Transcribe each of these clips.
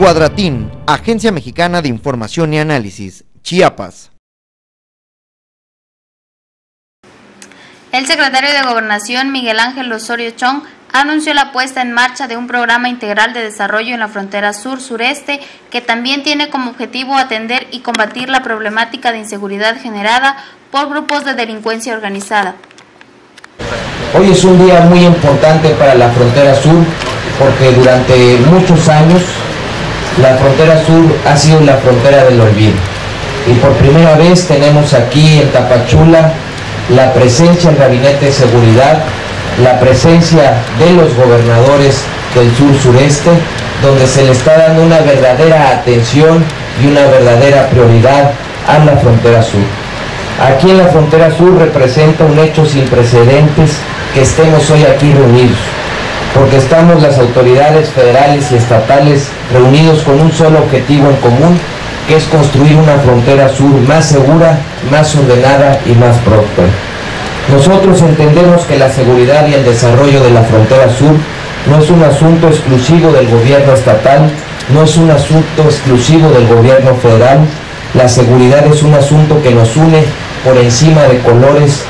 Cuadratín, Agencia Mexicana de Información y Análisis, Chiapas. El secretario de Gobernación, Miguel Ángel Osorio Chong, anunció la puesta en marcha de un programa integral de desarrollo en la frontera sur-sureste que también tiene como objetivo atender y combatir la problemática de inseguridad generada por grupos de delincuencia organizada. Hoy es un día muy importante para la frontera sur porque durante muchos años la frontera sur ha sido la frontera del olvido. Y por primera vez tenemos aquí en Tapachula la presencia del Gabinete de Seguridad, la presencia de los gobernadores del sur-sureste, donde se le está dando una verdadera atención y una verdadera prioridad a la frontera sur. Aquí en la frontera sur representa un hecho sin precedentes que estemos hoy aquí reunidos, porque estamos las autoridades federales y estatales reunidos con un solo objetivo en común, que es construir una frontera sur más segura, más ordenada y más próspera. Nosotros entendemos que la seguridad y el desarrollo de la frontera sur no es un asunto exclusivo del gobierno estatal, no es un asunto exclusivo del gobierno federal, la seguridad es un asunto que nos une por encima de colores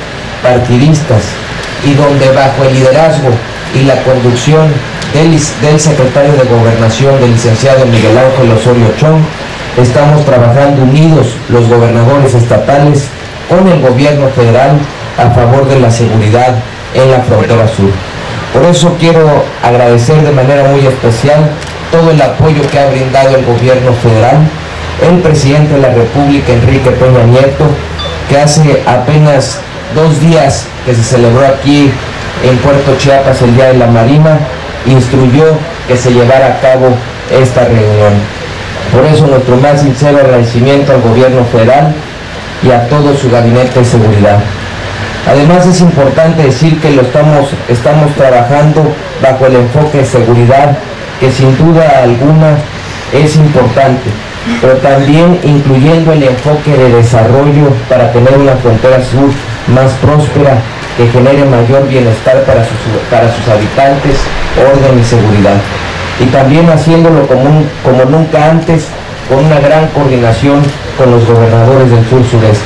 partidistas y donde bajo el liderazgo y la conducción del, del secretario de Gobernación, del licenciado Miguel Ángel Osorio Chong, estamos trabajando unidos los gobernadores estatales con el gobierno federal a favor de la seguridad en la frontera sur. Por eso quiero agradecer de manera muy especial todo el apoyo que ha brindado el gobierno federal, el presidente de la República, Enrique Peña Nieto, que hace apenas dos días que se celebró aquí en Puerto Chiapas el Día de la Marina, instruyó que se llevara a cabo esta reunión. Por eso nuestro más sincero agradecimiento al gobierno federal y a todo su gabinete de seguridad. Además es importante decir que lo estamos, estamos trabajando bajo el enfoque de seguridad que sin duda alguna es importante, pero también incluyendo el enfoque de desarrollo para tener una frontera sur más próspera que genere mayor bienestar para sus, para sus habitantes, orden y seguridad. Y también haciéndolo como, como nunca antes, con una gran coordinación con los gobernadores del sur-sureste.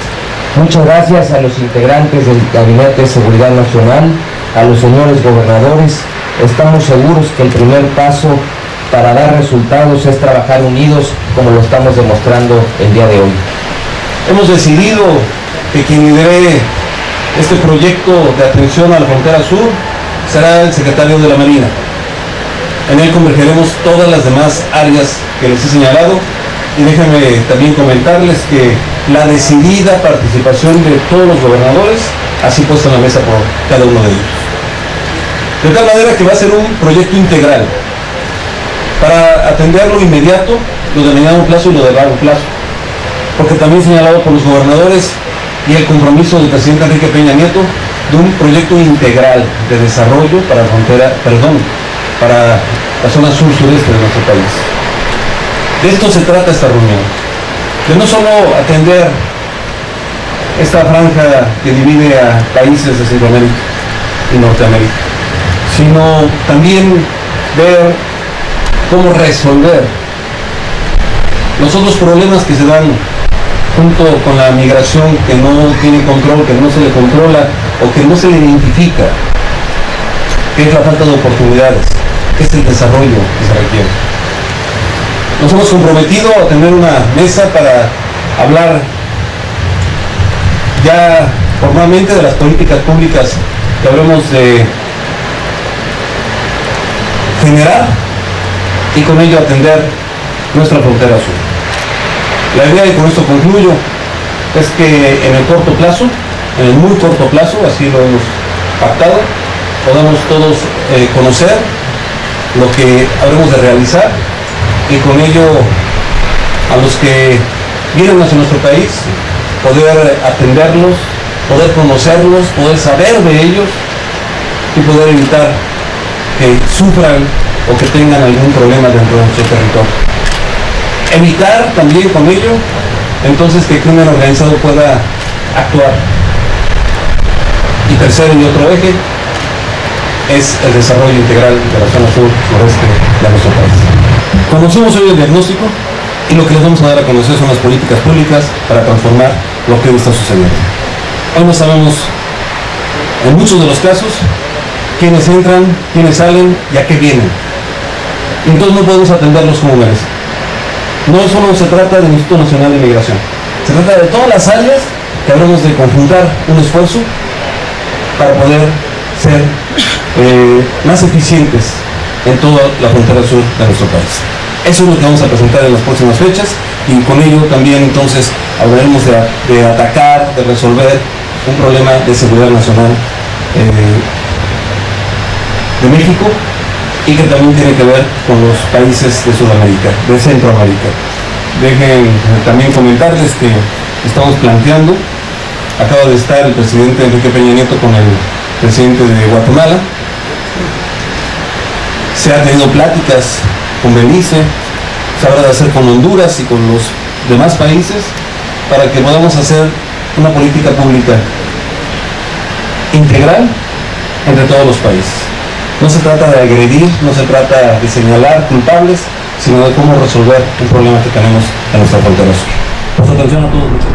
Muchas gracias a los integrantes del Gabinete de Seguridad Nacional, a los señores gobernadores. Estamos seguros que el primer paso para dar resultados es trabajar unidos como lo estamos demostrando el día de hoy. Hemos decidido que quien lidere este proyecto de atención a la frontera sur será el secretario de la Marina. En él convergeremos todas las demás áreas que les he señalado y déjenme también comentarles que la decidida participación de todos los gobernadores, así puesto en la mesa por cada uno de ellos. De tal manera que va a ser un proyecto integral para atender lo inmediato, lo de mediano plazo y lo de largo plazo. Porque también señalado por los gobernadores y el compromiso del presidente Enrique Peña Nieto de un proyecto integral de desarrollo para la frontera, perdón, para la zona sur-sureste de nuestro país. De esto se trata esta reunión, de no solo atender esta franja que divide a países de Centroamérica y Norteamérica, sino también ver cómo resolver los otros problemas que se dan junto con la migración que no tiene control, que no se le controla o que no se le identifica, que es la falta de oportunidades, que es el desarrollo que se requiere. Nos hemos comprometido a tener una mesa para hablar ya formalmente de las políticas públicas que hablemos de generar y con ello atender nuestra frontera sur. La idea, y con esto concluyo, es que en el corto plazo, en el muy corto plazo, así lo hemos pactado, podamos todos eh, conocer lo que habremos de realizar y con ello a los que vienen hacia nuestro país, poder atenderlos, poder conocerlos, poder saber de ellos y poder evitar que sufran o que tengan algún problema dentro de nuestro territorio. Evitar también con ello entonces que el crimen organizado pueda actuar. Y tercero y otro eje es el desarrollo integral de la zona sur sureste de nuestro país. Conocemos hoy el diagnóstico y lo que les vamos a dar a conocer son las políticas públicas para transformar lo que hoy está sucediendo. Hoy no sabemos, en muchos de los casos, quiénes entran, quiénes salen y a qué vienen. Entonces no podemos atenderlos como merecen. No solo se trata del Instituto Nacional de Migración, se trata de todas las áreas que habremos de conjuntar un esfuerzo para poder ser eh, más eficientes en toda la frontera sur de nuestro país. Eso es lo que vamos a presentar en las próximas fechas y con ello también entonces hablaremos de, atacar, de resolver un problema de seguridad nacional eh, de México y que también tiene que ver con los países de Sudamérica, de Centroamérica. Dejen también comentarles que estamos planteando, acaba de estar el presidente Enrique Peña Nieto con el presidente de Guatemala, se han tenido pláticas con Belice, se habrá de hacer con Honduras y con los demás países para que podamos hacer una política pública integral entre todos los países. No se trata de agredir, no se trata de señalar culpables, sino de cómo resolver un problema que tenemos en nuestra frontera sur. Atención a todos,